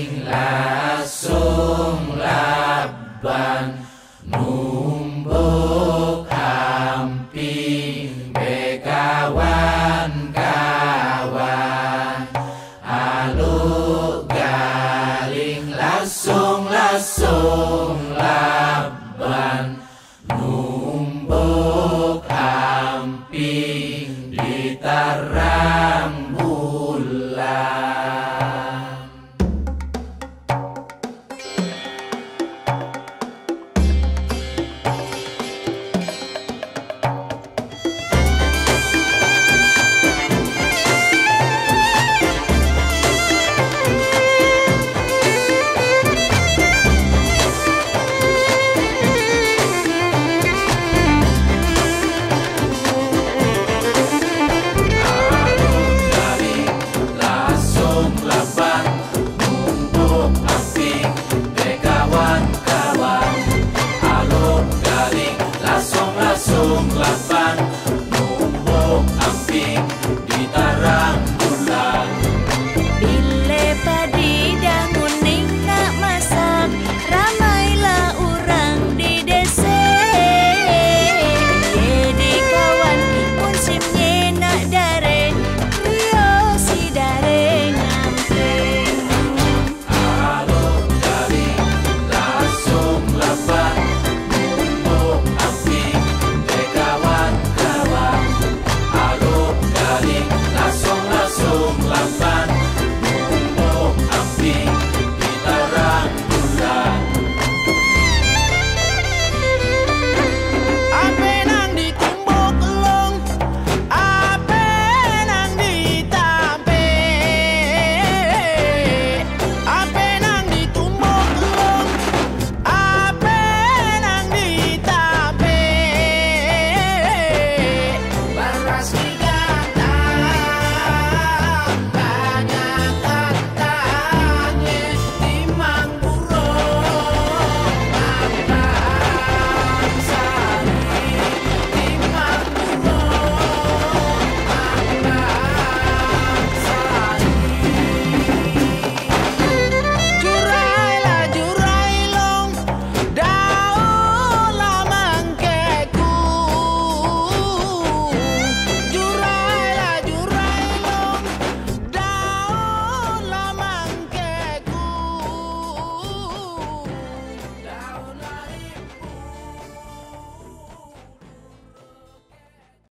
galing lasung laban numbuk amping bekawan kawan Aluk galing lasung lasung